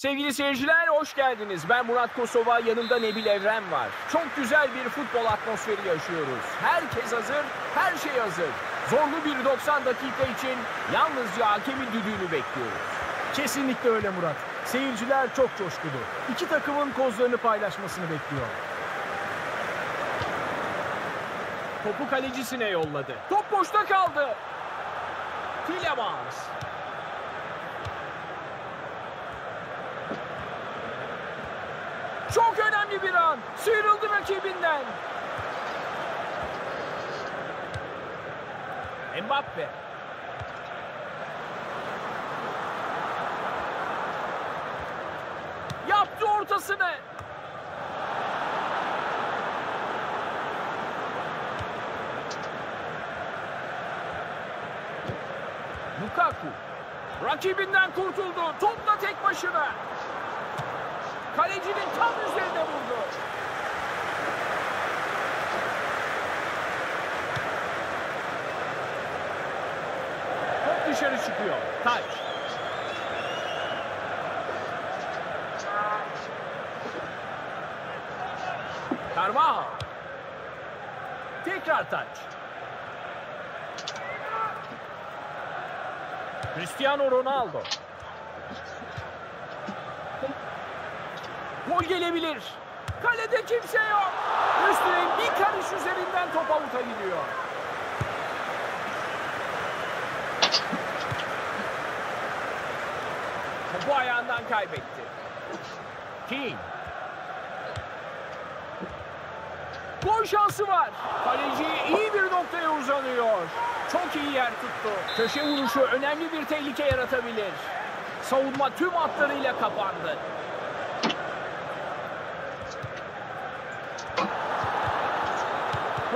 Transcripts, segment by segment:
Sevgili seyirciler hoş geldiniz. Ben Murat Kosova, yanımda Nebil Evren var. Çok güzel bir futbol atmosferi yaşıyoruz. Herkes hazır, her şey hazır. Zorlu bir 90 dakika için yalnızca hakemin düdüğünü bekliyoruz. Kesinlikle öyle Murat. Seyirciler çok coşkulu. İki takımın kozlarını paylaşmasını bekliyor. Topu kalecisine yolladı. Top boşta kaldı. Tillemans. Çok önemli bir an. Sıyrıldı rakibinden. Mbappe. Yaptı ortasını. Lukaku. Rakibinden kurtuldu. Topla tek başına. Kalecinin tam üzerine vurdu. Top dışarı çıkıyor. Taç. Carvajal. Tekrar taç. Cristiano Ronaldo. Gol gelebilir. Kalede kimse yok. Üstüne bir karış üzerinden top avuta gidiyor. Topu ayağından kaybetti. King. Gol şansı var. Kaleci iyi bir noktaya uzanıyor. Çok iyi yer tuttu. Köşe vuruşu önemli bir tehlike yaratabilir. Savunma tüm hatlarıyla kapandı.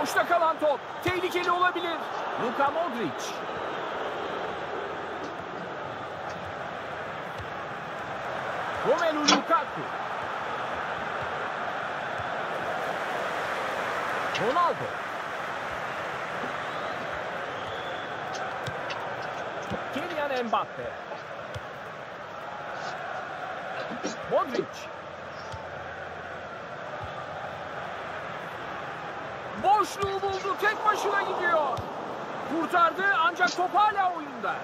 Boşta kalan top. Tehlikeli olabilir. Luka Modric. Romelu Lukaku. Ronaldo. Kylian Mbappe. Modric. Boşluğu buldu. Tek başına gidiyor. Kurtardı ancak top hala oyunda.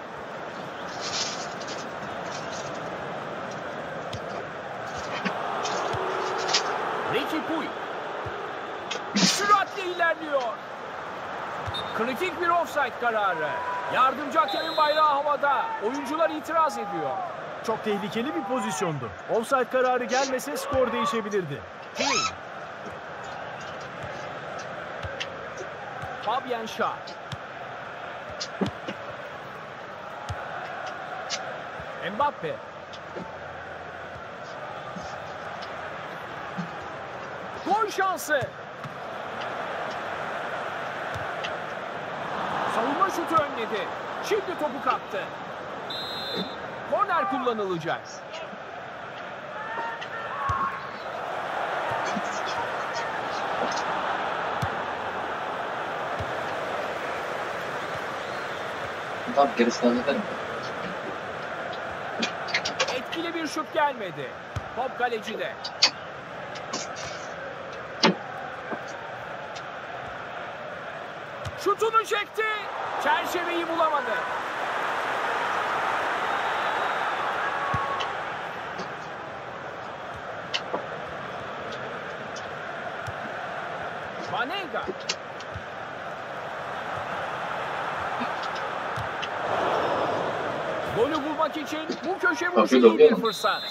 Ricky Puig. Süratle ilerliyor. Kritik bir offside kararı. Yardımcı hakemin bayrağı havada. Oyuncular itiraz ediyor. Çok tehlikeli bir pozisyondu. Offside kararı gelmese skor değişebilirdi. King. Fabian Schär. Mbappe. Gol şansı. Savunma şutu önledi. Şimdi topu kaptı. Korner kullanılacak. Tamam gerisini. Etkili bir şut gelmedi. Top kalecide. Şutunu çekti. Çerçeveyi bulamadı. Golü bulmak için bu köşe vuruşu iyi bir fırsat.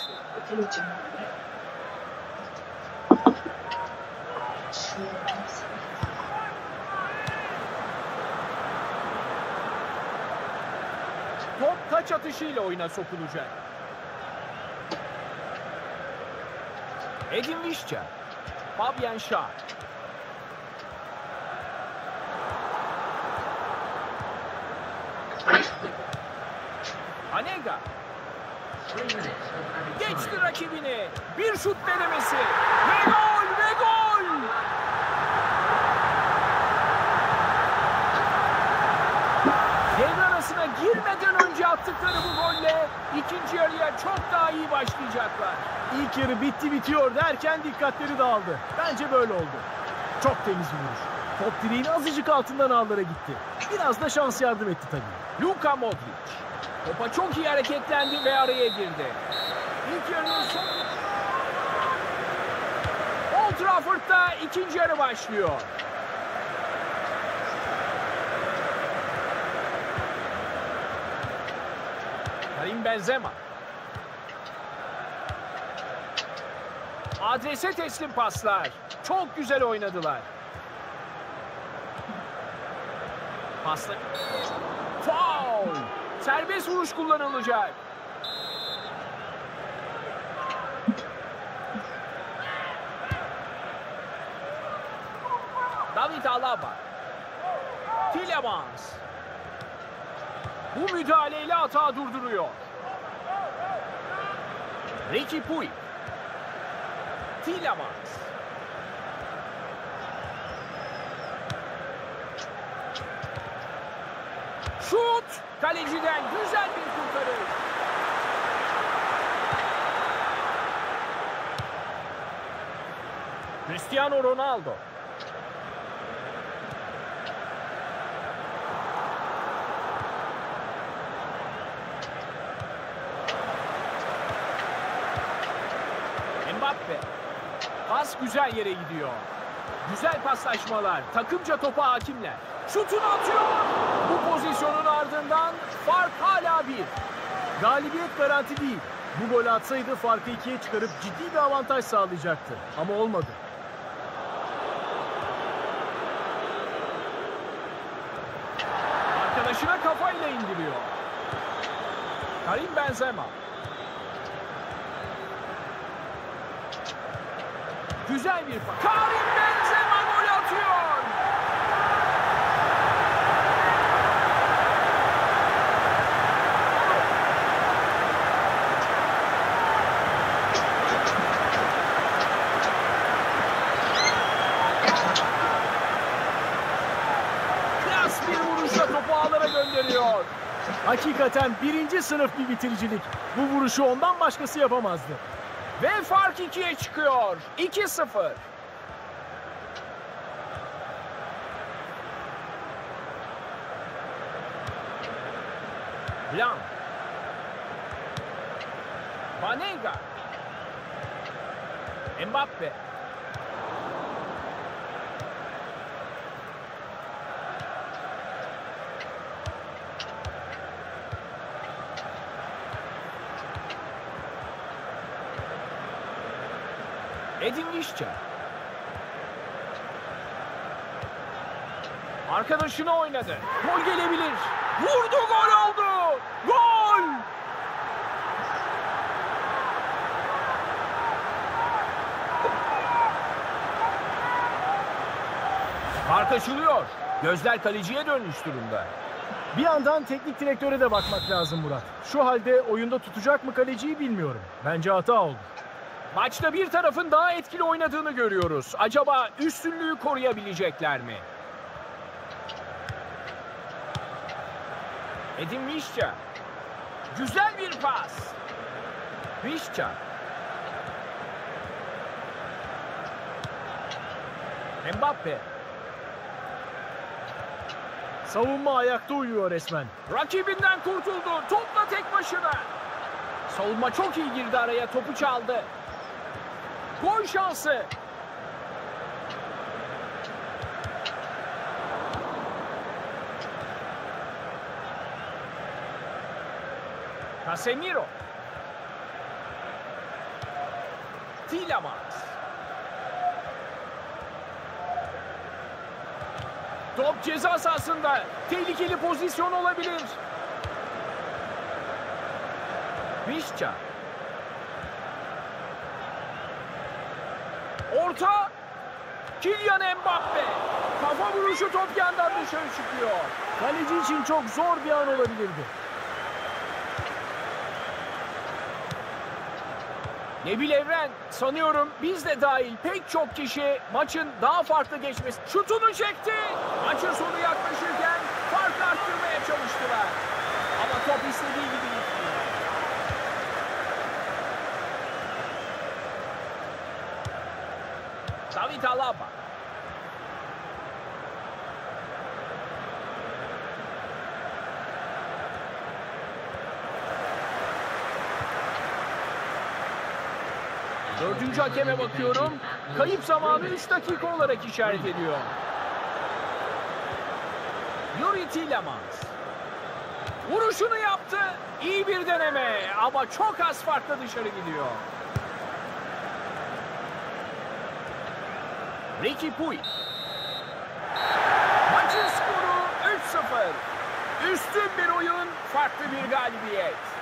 Top taç atışıyla oyuna sokulacak. Edin Visca. Fabian Schär. Anega. Geçti rakibini. Bir şut denemesi. Ve gol ve gol. Devre arasına girmeden önce attıkları bu golle ikinci yarıya çok daha iyi başlayacaklar. İlk yarı bitti bitiyor derken dikkatleri dağıldı. Bence böyle oldu. Çok temiz vuruş. Top direğin azıcık altından ağlara gitti. Biraz da şans yardım etti tabii. Luka Modric. Topa çok iyi hareketlendi ve araya girdi. İlk yarının son... Old Trafford'da ikinci yarı başlıyor. Karim Benzema. Adrese teslim paslar. Çok güzel oynadılar. Pasla... Foul! Serbest vuruş kullanılacak. David Alaba. Tillemans. Bu müdahaleyle hata durduruyor. Ricky Puig. Tillemans. Şut! Kaleciden güzel bir kurtarış. Cristiano Ronaldo. Mbappe. Pas güzel yere gidiyor. Güzel paslaşmalar. Takımca topa hakimler. Şutunu atıyor. Bu pozisyonun ardından fark hala bir. Galibiyet garanti değil. Bu golü atsaydı farkı ikiye çıkarıp ciddi bir avantaj sağlayacaktı. Ama olmadı. Arkadaşına kafayla indiriyor. Karim Benzema. Güzel bir pas. Karim Benzema gol atıyor. Klas bir vuruşla topu gönderiyor. Hakikaten birinci sınıf bir bitiricilik. Bu vuruşu ondan başkası yapamazdı. Ve fark ikiye çıkıyor. 2-0. Blanc. Banega. Mbappe. Edin Visca. Arkadaşına oynadı. Gol gelebilir. Vurdu gol oldu. Gol! Fark açılıyor. Gözler kaleciye dönmüş durumda. Bir yandan teknik direktöre de bakmak lazım Murat. Şu halde oyunda tutacak mı kaleciyi bilmiyorum. Bence hata oldu. Maçta bir tarafın daha etkili oynadığını görüyoruz. Acaba üstünlüğü koruyabilecekler mi? Edin Visca. Güzel bir pas. Visca. Mbappe. Savunma ayakta uyuyor resmen. Rakibinden kurtuldu. Topla tek başına. Savunma çok iyi girdi araya. Topu çaldı. Gol şansı. Casemiro. Tillemans. Top ceza sahasında. Tehlikeli pozisyon olabilir. Visca. Orta. Kylian Mbappe. Kafa vuruşu top yandan dışarı çıkıyor. Kaleci için çok zor bir an olabilirdi. Nebil Evren sanıyorum biz de dahil pek çok kişi maçın daha farklı geçmesi. Şutunu çekti. Maçın sonu yaklaşırken fark arttırmaya çalıştılar. Ama top istediği gibi gitmiyor. David Alaba. Dördüncü hakeme bakıyorum. Kayıp zamanı 3 dakika olarak işaret ediyor. Yuri Tillemans. Vuruşunu yaptı. İyi bir deneme ama çok az farkla dışarı gidiyor. Ricky Puig. Maçın skoru 3-0. Üstün bir oyun, farklı bir galibiyet.